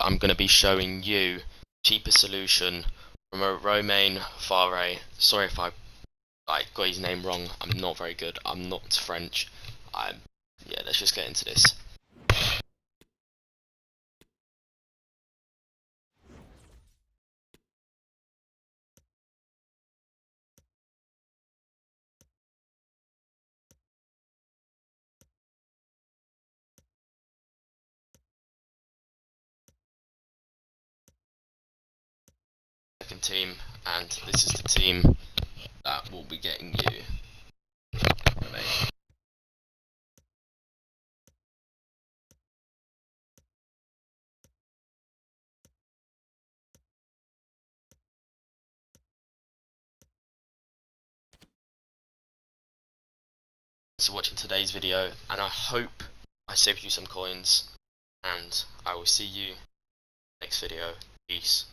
I'm going to be showing you cheaper solution from a Romain Fare. Sorry if I I got his name wrong. I'm not very good. I'm not French. I'm yeah. Let's just get into this. Team, and this is the team that will be getting you. For watching today's video, and I hope I saved you some coins, and I will see you next video. Peace.